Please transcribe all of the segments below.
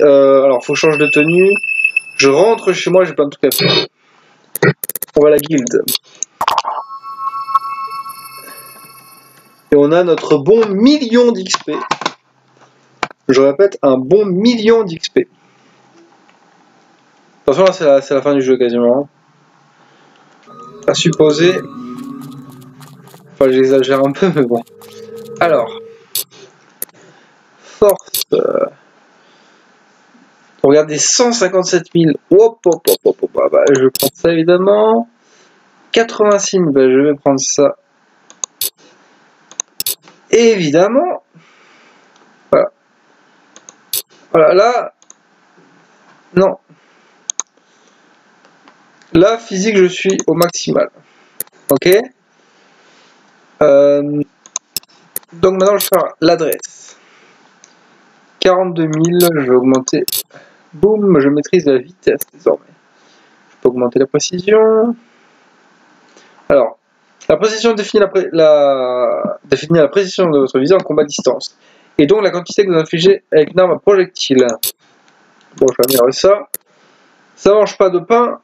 Euh, alors, faut que je change de tenue. Je rentre chez moi, j'ai plein de trucs à faire. On va la guilde. Et on a notre bon million d'XP. Je répète, un bon million d'XP. Attention, là, c'est la, c'est la fin du jeu quasiment. À supposer. Enfin, j'exagère un peu, mais bon. Alors. Force. Regardez, 157 000. Hop. Ah bah, je prendre ça évidemment. 86 000, bah, je vais prendre ça. Évidemment. Voilà. Voilà, là. Non. Là, physique, je suis au maximal. Ok Euh, Donc maintenant, je vais faire l'adresse. 42 000, je vais augmenter. Boum, je maîtrise la vitesse désormais. Je peux augmenter la précision. Alors, la précision définit la, précision de votre visée en combat distance. Et donc la quantité que vous infligez avec une arme à projectile. Bon, je vais améliorer ça. Ça mange pas de pain.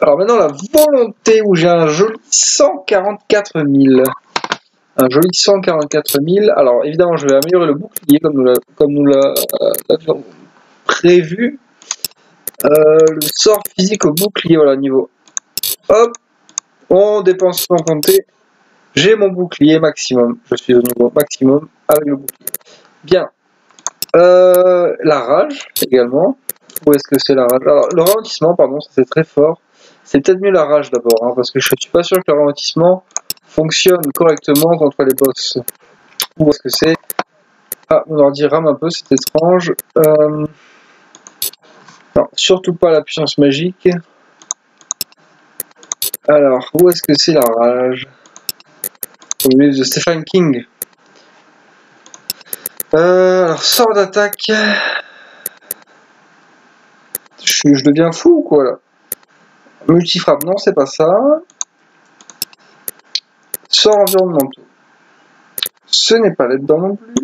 Alors maintenant, la volonté où j'ai un joli 144 000. Un joli 144 000. Alors évidemment, je vais améliorer le bouclier comme nous l'a- comme nous l'a- l'avions prévu. Euh, le sort physique au bouclier, voilà, niveau. Hop, on dépense sans compter. J'ai mon bouclier maximum. Je suis au niveau maximum avec le bouclier. Bien. Euh, la rage également. Où est-ce que c'est la rage? Alors, le ralentissement, pardon, c'est très fort. C'est peut-être mieux la rage d'abord, hein, parce que je suis pas sûr que le ralentissement fonctionne correctement contre les boss. Où est-ce que c'est Ah, mon ordi rame un peu, c'est étrange. Euh, Non, surtout pas la puissance magique. Alors, où est-ce que c'est la rage? Au milieu de Stephen King. Euh, alors, sort d'attaque. Je, je deviens fou ou quoi là Multifrappe, non, c'est pas ça. Sort environnementaux. Ce n'est pas là-dedans non plus.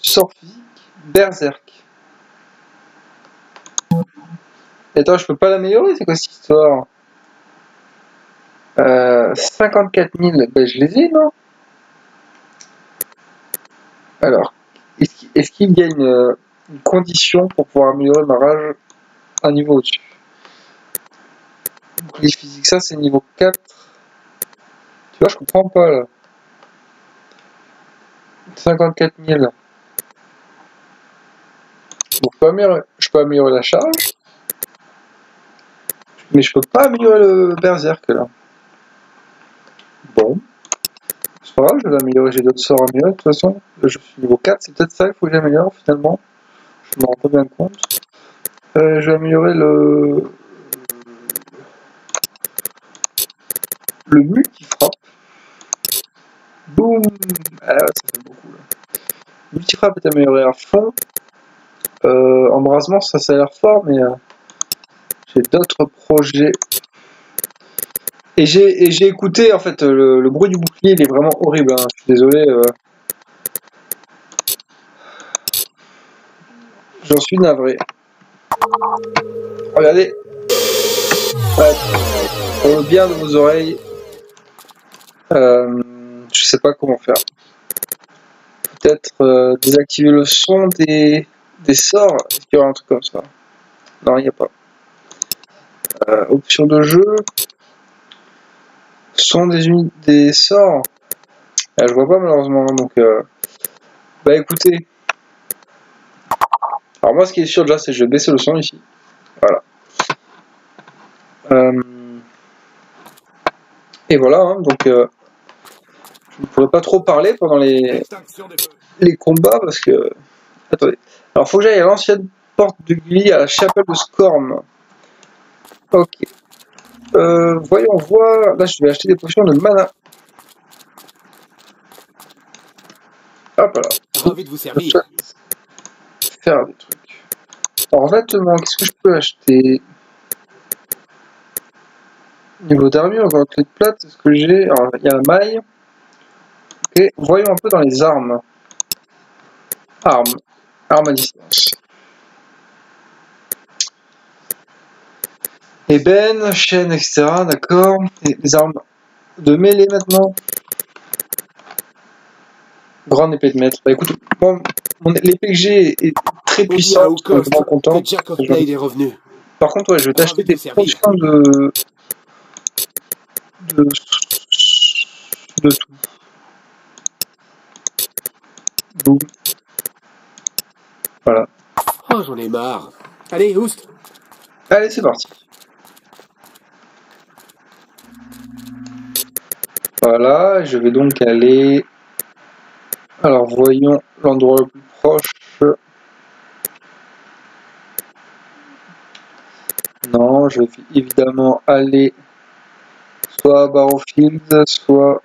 Sort physique. Berserk. Attends, je peux pas l'améliorer, c'est quoi cette histoire? Euh, 54 000, ben je les ai, non? Alors, est-ce qu'il y a une, euh, une condition pour pouvoir améliorer ma rage un niveau au-dessus? Bouclier physique, ça c'est niveau 4. Vois, je comprends pas là. 54 000. Bon, je peux améliorer, la charge. Mais je peux pas améliorer le berserk là. Bon. C'est pas grave, je vais l'améliorer, j'ai d'autres sorts à améliorer de toute façon. Là, je suis niveau 4, c'est peut-être ça qu'il faut que j'améliore finalement. Je me rends pas bien compte. Euh, je vais améliorer le. Le multifrappe. Boum Ah ouais, ça fait beaucoup là. Multifrappe est amélioré à fond. Euh, embrasement, ça, ça a l'air fort, mais euh, j'ai d'autres projets. Et j'ai écouté, en fait, le, bruit du bouclier, il est vraiment horrible. hein. Je suis désolé. euh. J'en suis navré. Regardez. Ouais. Pour le bien de vos oreilles. Euh, sais pas comment faire. Peut-être euh, désactiver le son des, des sorts. Est-ce qu'il y aura un truc comme ça? Non, il n'y a pas. Euh, option de jeu. Son des, des sorts. Ah, je vois pas malheureusement. Donc, euh, bah écoutez. Alors moi, ce qui est sûr déjà, c'est que je vais baisser le son ici. Voilà. Et voilà. hein, donc, euh, ne pourrais pas trop parler pendant les, les combats parce que. Attendez. Alors, faut que j'aille à l'ancienne porte de Gully à la chapelle de Scorm. Ok. Euh, voyons voir. Là, je vais acheter des potions de mana. Hop là. Ravi de vous servir. Faire des trucs. Alors, vêtements, qu'est-ce que je peux acheter? Niveau d'armure, encore clé de plate, c'est ce que j'ai. Alors, il y a la maille. Voyons un peu dans les armes. Arme. Arme à distance. Ébène, chaîne, etc. D'accord. Et Les armes de mêlée maintenant. Grande épée de maître. Bah écoute, mon- l'épée que j'ai est très puissante. Je suis vraiment content. Blade est revenu. Par contre, ouais, je vais t'acheter des potions de... de. de tout. Boum. Voilà. Oh, j'en ai marre. Allez, Oust. Allez, c'est parti. Voilà, je vais donc aller. Alors, voyons l'endroit le plus proche. Non, je vais évidemment aller soit à Barrowfield, soit.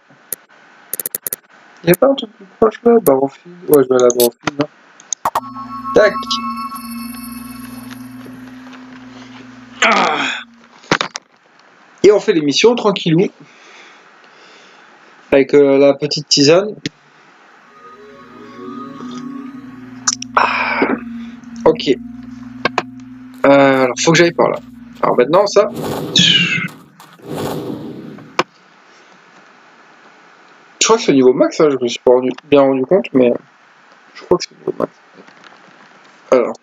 Il n'y a pas un truc plus proche là Barrowfield Ouais, je vais aller à Barrowfield. non Tac Ah. Et on fait l'émission tranquillou. Avec euh, la petite tisane. Ah. Ok. Euh, alors, faut que j'aille par là. Alors maintenant, ça. Je crois que c'est au niveau max, ça, je me suis pas bien rendu compte, mais je crois que c'est au niveau max. Alors.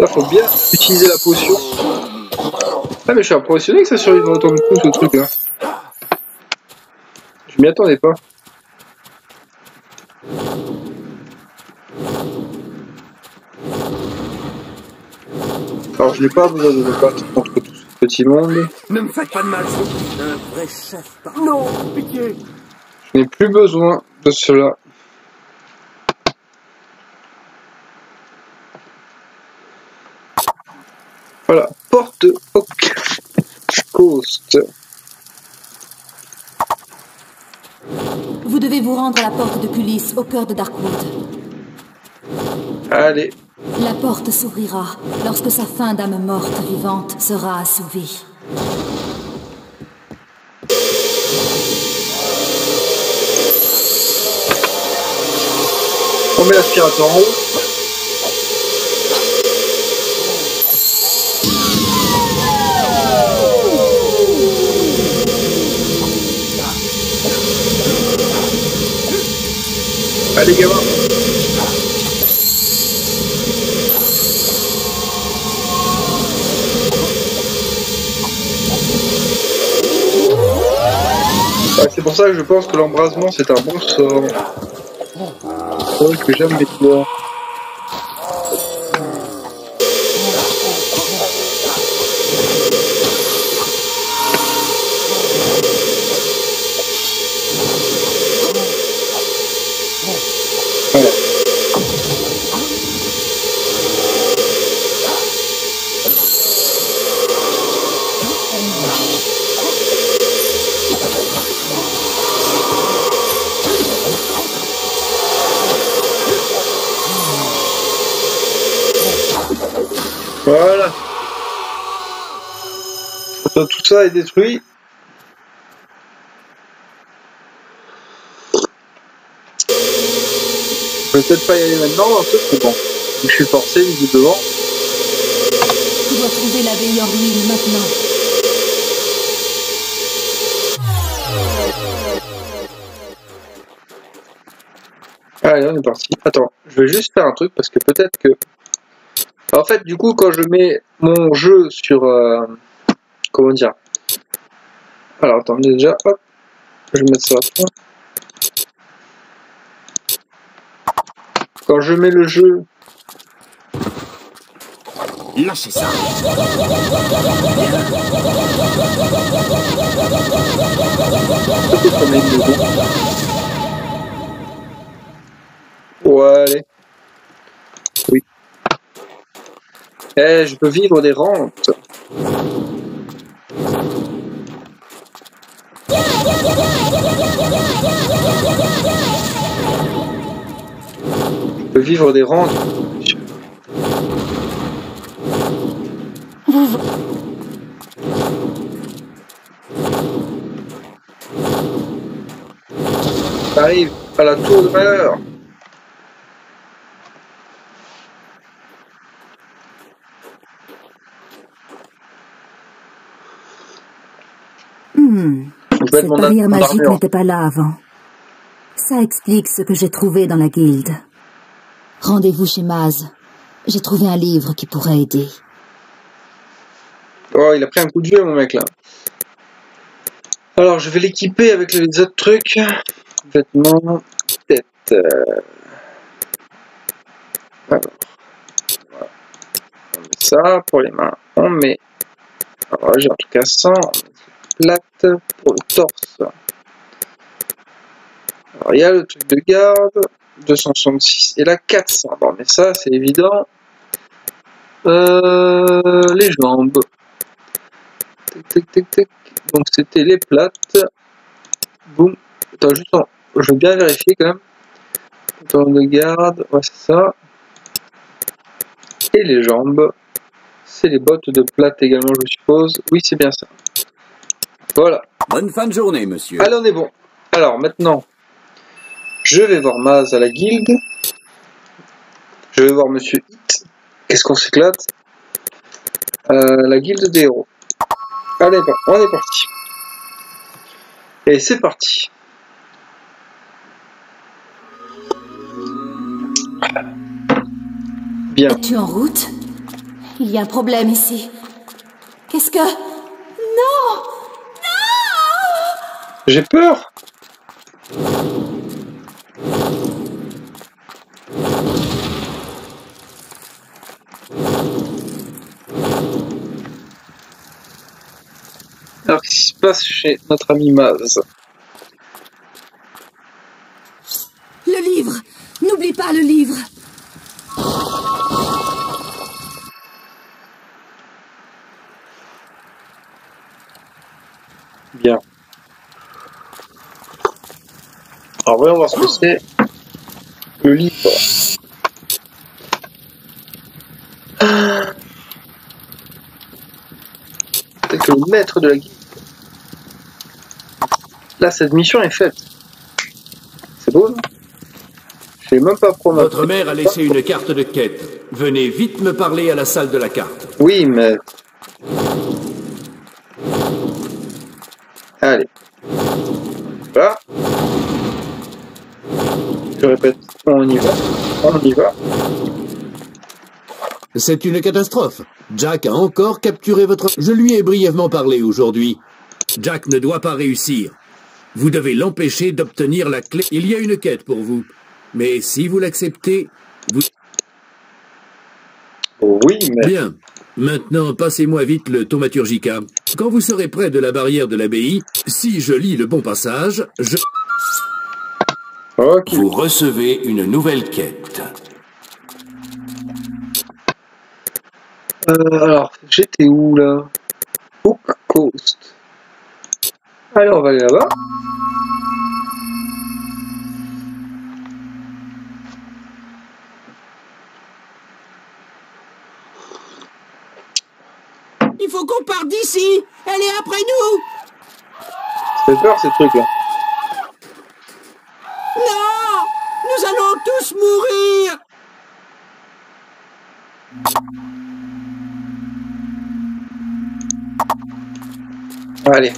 Là, faut bien utiliser la potion. Ah, mais je suis impressionné que ça survive autant de coups, ce truc là. Je m'y attendais pas. Je n'ai pas besoin de me battre contre tout ce petit monde. Ne me faites pas de mal, c'est un vrai chef. par- Non, pitié. Je n'ai plus besoin de cela. Voilà, porte Oak Coast. Vous devez vous rendre à la porte de Cullis, au cœur de Darkwood. Allez, La porte s'ouvrira lorsque sa faim d'âme morte vivante sera assouvie. C'est pour ça que je pense que l'embrasement c'est un bon sort. Que j'aime les. Ça est détruit. Je vais peut-être pas y aller maintenant, un peu, bon. Je suis forcé, visiblement. Tu dois trouver l'abbaye en ruine maintenant. Allez, on est parti. Attends, je vais juste faire un truc parce que peut-être que. En fait, du coup, quand je mets mon jeu sur. euh, Comment dire Alors, attends, déjà, hop. Je vais mettre ça à. Quand je mets le jeu. Lâchez ça. Ouais, allez. Oui. Eh, je peux vivre des rentes. Le vivre des rangs. Arrive à la tour de valeur. Cette barrière magique n'était pas là avant. Ça explique ce que j'ai trouvé dans la guilde. Rendez-vous chez Maz. J'ai trouvé un livre qui pourrait aider. Oh, il a pris un coup de vieux, mon mec, là. Alors, je vais l'équiper avec les autres trucs. Vêtements, tête. euh. Alors, voilà. On met ça pour les mains. On met. Alors, j'ai en tout cas 100. On met plate pour le torse. Alors, il y a le truc de garde. 266. Et là, 400. Bon, mais ça, c'est évident. Euh, les jambes. Tac, tac, tac. Donc c'était les plates. Boum. Attends, juste en- Je veux bien vérifier quand même. Pantalon de garde, ouais ça. Et les jambes. C'est les bottes de plate également, je suppose. Oui, c'est bien ça. Voilà. Bonne fin de journée, monsieur. Allez, on est bon. Alors maintenant, je vais voir Maz à la guilde. Je vais voir Monsieur Hit. Qu'est-ce qu'on s'éclate? Euh, La guilde des héros. Allez, bon, on est parti. Et c'est parti. Bien. Es-tu en route? Il y a un problème ici. Qu'est-ce que... Non J'ai peur. Alors, qu'est-ce qui se passe chez notre ami Maz Le livre N'oublie pas le livre Bien. Alors, voyons voir ce que c'est. Le livre. Ah. C'est que le maître de la guilde. Là, cette mission est faite. C'est beau, non? Je sais même pas m'a Votre mère a laissé une carte de quête. Venez vite me parler à la salle de la carte. Oui, mais. Je répète, on y va. On y va. C'est une catastrophe. Jack a encore capturé votre... Je lui ai brièvement parlé aujourd'hui. Jack ne doit pas réussir. Vous devez l'empêcher d'obtenir la clé. Il y a une quête pour vous. Mais si vous l'acceptez, vous... Oui, mais. Bien. Maintenant, passez-moi vite le thaumaturgica. Quand vous serez près de la barrière de l'abbaye, si je lis le bon passage, je... Vous recevez une nouvelle quête. Euh, alors, j'étais où là? Hook Coast. Allez, on va aller là-bas. Il faut qu'on parte d'ici Elle est après nous Ça fait peur ces trucs-là. Non Nous allons tous mourir Allez.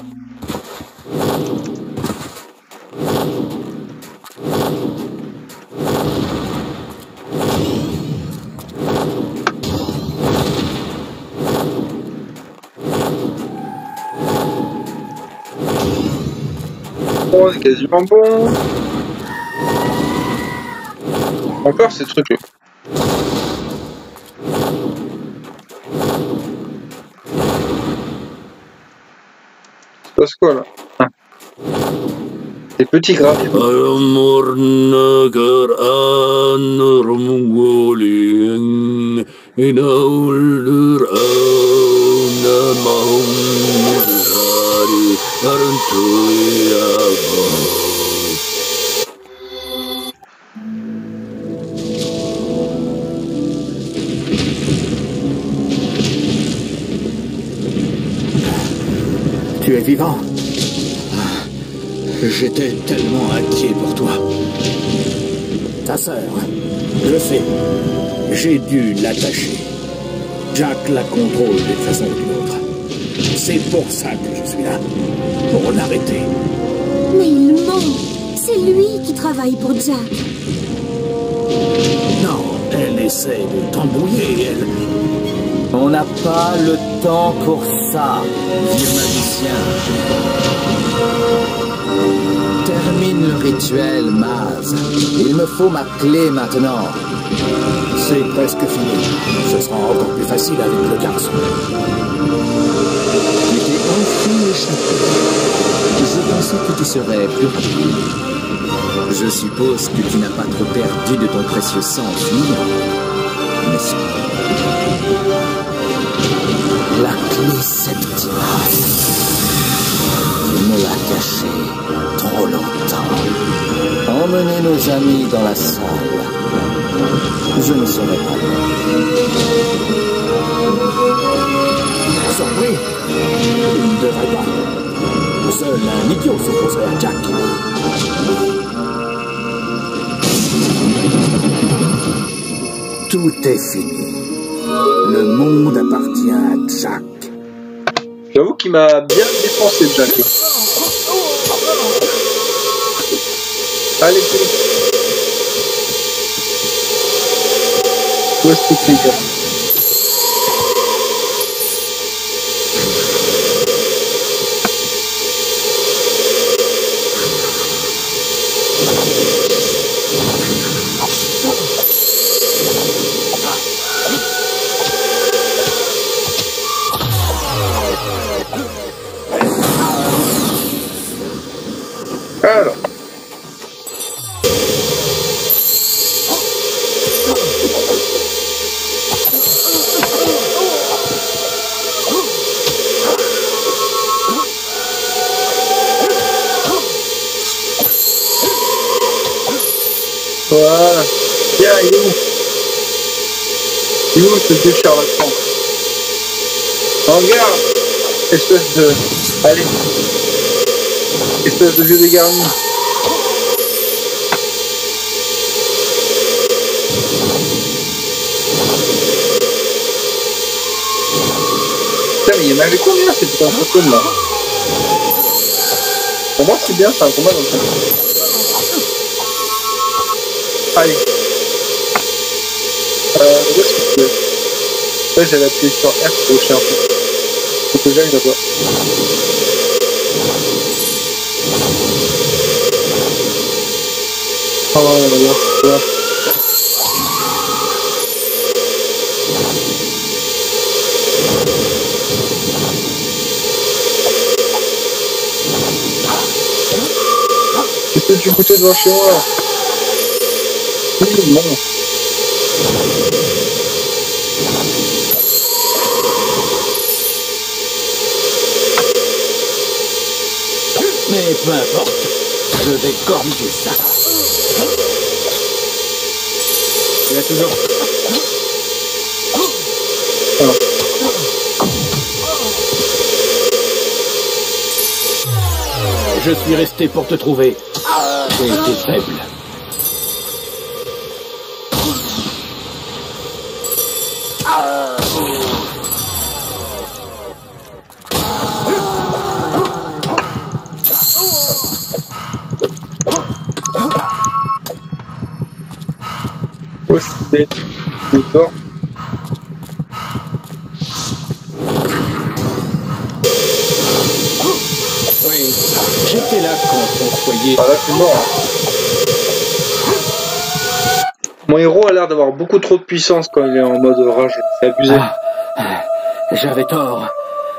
Bon, on est quasiment bon. Encore ces trucs-là. Passe quoi là Ah. Des petits graviers. Vivant. J'étais tellement inquiet pour toi. Ta sœur, je sais, j'ai dû l'attacher. Jack la contrôle d'une façon ou d'une autre. C'est pour ça que je suis là. Pour l'arrêter. Mais il ment. C'est lui qui travaille pour Jack. Non, elle essaie de t'embrouiller, elle. On n'a pas le temps pour ça, vieux magicien. Termine le rituel, Maz. Il me faut ma clé maintenant. C'est presque fini. Ce sera encore plus facile avec le garçon. Tu t'es enfin échappé. Je pensais que tu serais plus rapide. Je suppose que tu n'as pas trop perdu de ton précieux sang n'est-ce pas? La clé septimale. Tu me l'as cachée trop longtemps. Emmenez nos amis dans la salle. Je ne serai pas là. Surpris Il ne devrait pas. Seul un idiot s'opposerait à Jack. Tout est fini. Le monde appartient à Jack. J'avoue qu'il m'a bien dépensé, Jack. Allez. Où est-ce que Espèce de... Allez Espèce de vieux dégarni. Putain, mais il y en avait combien ces putains de là Pour moi, c'est bien, c'est un combat dans le. Allez. Euh, où est-ce que tu es? Ouais, j'avais appuyé sur R pour hocher un peu. Faut que j'aille là-bas. Oh là là, là. Qu'est-ce que tu foutais devant chez moi Oui, non. Mais peu importe. Je vais corriger ça. Tu as toujours... Je suis resté pour te trouver. J'ai été faible. Foyer. Ah là, c'est mort. Mon héros a l'air d'avoir beaucoup trop de puissance quand il est en mode rage. C'est abusé. Ah, J'avais tort.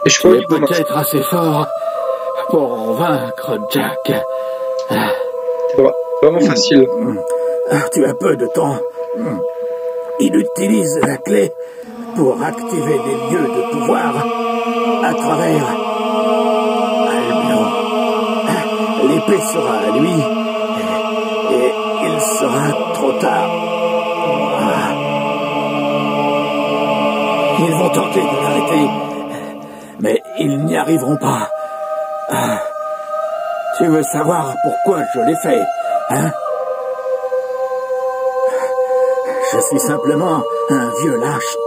Et je crois peut-être assez fort pour vaincre Jack. C'est vra- vraiment facile. Tu as peu de temps. Il utilise la clé pour activer des lieux de pouvoir à travers L'épée sera à lui et, il sera trop tard. Ils vont tenter de l'arrêter, mais ils n'y arriveront pas. Ah, Tu veux savoir pourquoi je l'ai fait, hein? Je suis simplement un vieux lâche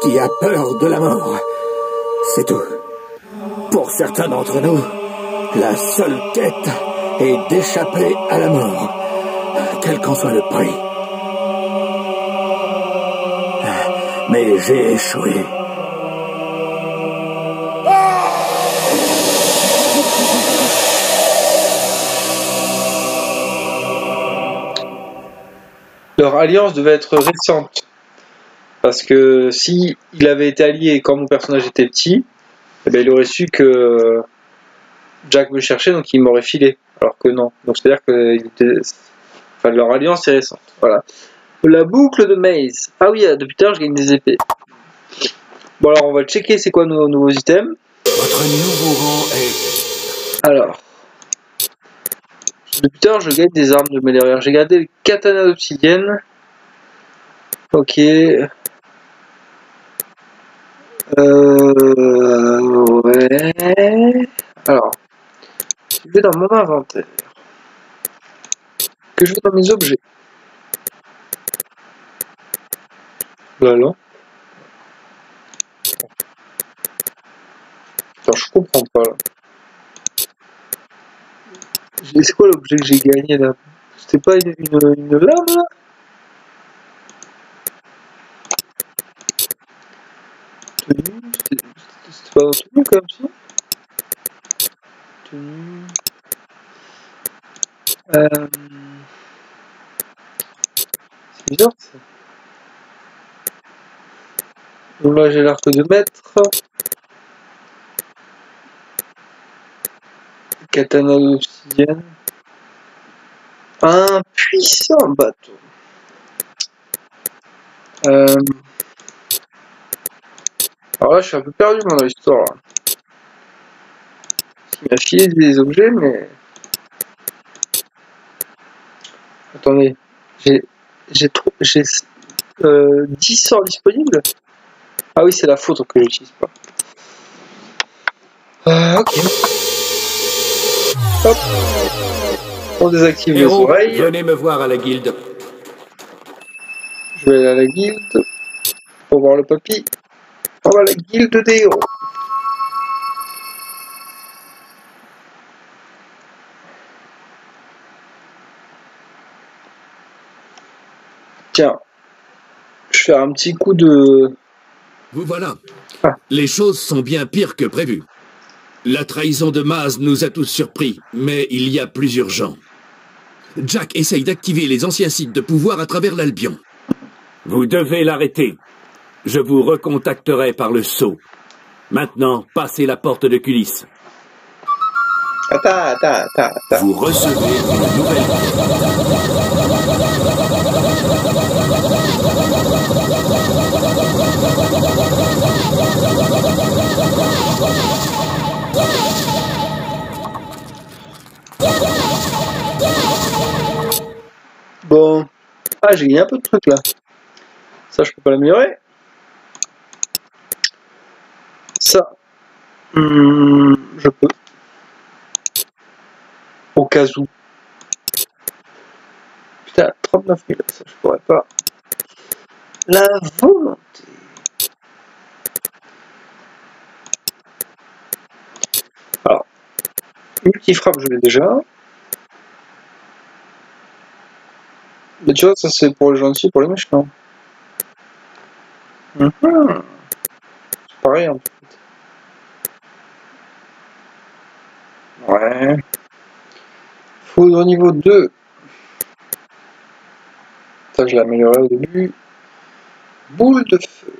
qui a peur de la mort. C'est tout. Pour certains d'entre nous, la seule quête est d'échapper à la mort, quel qu'en soit le prix. Mais j'ai échoué. Leur alliance devait être récente. Parce que si il avait été allié quand mon personnage était petit, eh ben, il aurait su que Jack me cherchait, donc il m'aurait filé. Alors que non. Donc c'est-à-dire que était... enfin, leur alliance est récente. Voilà. La boucle de Maze. Ah oui, depuis l'heure, je gagne des épées. Bon alors on va checker c'est quoi nos nouveaux items. Votre nouveau rang est... Alors. Depuis l'heure, je gagne des armes de mêlée. J'ai gardé le katana d'obsidienne. Ok. Euh, ouais. Alors, si je vais dans mon inventaire, que je vais dans mes objets. Là, là. Attends, je comprends pas là. C'est quoi l'objet que j'ai gagné là? C'était pas une, une, une lame là? Tenue c'était pas tenue comme ça Tenue. Euh... C'est bizarre ça. Donc là j'ai l'arc de maître. Katana d'obsidienne. Un puissant bateau. Euh... Alors là, je suis un peu perdu moi, dans l'histoire. Il m'a filé des objets, mais. Attendez. J'ai. J'ai trop. J'ai. Euh, 10 sorts disponibles Ah oui, c'est la faute que j'utilise pas. Euh, ok. Hop. On désactive les oreilles. venez me voir à la guilde. Je vais aller à la guilde pour voir le papy. On va à la guilde des héros. Tiens, je vais faire un petit coup de. Vous voilà. Ah. Les choses sont bien pires que prévu. La trahison de Maz nous a tous surpris, mais il y a plus urgent. Jack essaye d'activer les anciens sites de pouvoir à travers l'Albion. Vous devez l'arrêter. Je vous recontacterai par le sceau. Maintenant, passez la porte de culisse. Attends, attends, attends, attends. Vous recevez une nouvelle Bon. Ah, j'ai gagné un peu de trucs là. Ça, je peux pas l'améliorer. Ça. Hmm, je peux. Au cas où. Putain, 39 000, ça je pourrais pas. La volonté. Alors, multifrappe, je l'ai déjà. Mais tu vois, ça c'est pour les gentils, pour les méchants. Mhm. C'est pareil en. Ouais. Foudre niveau 2. Ça, je l'ai amélioré au début. Boule de feu.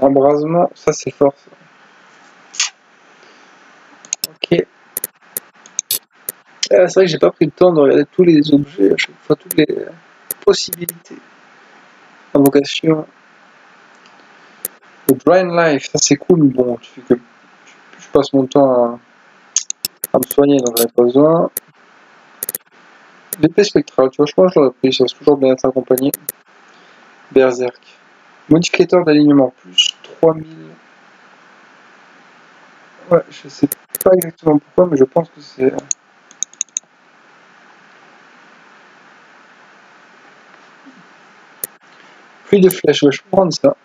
Embrasement, ça c'est fort ça. Ok. Ah, c'est vrai que j'ai pas pris le temps de regarder tous les objets à chaque fois, toutes les possibilités. Invocation. Le Drain Life, ça c'est cool, bon, tu fais que je passe mon temps à, me soigner, donc j'en ai pas besoin. L'épée spectrale, tu vois, je pense que je l'aurais pris, ça toujours bien être accompagné. Berserk. Modificateur d'alignement, plus 3000. Ouais, je sais pas exactement pourquoi, mais je pense que c'est. Pluie de flèches, ouais, je peux prendre ça.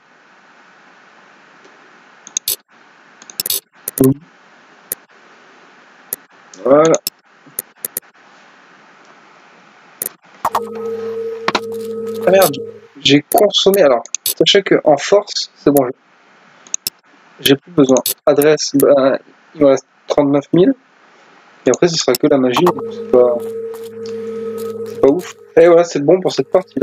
Voilà. Ah merde, j'ai consommé. Alors, sachez que en force, c'est bon, j'ai plus besoin. Adresse, ben, il me reste 39 000. Et après, ce sera que la magie. C'est pas, pas ouf. Et voilà, c'est bon pour cette partie-là.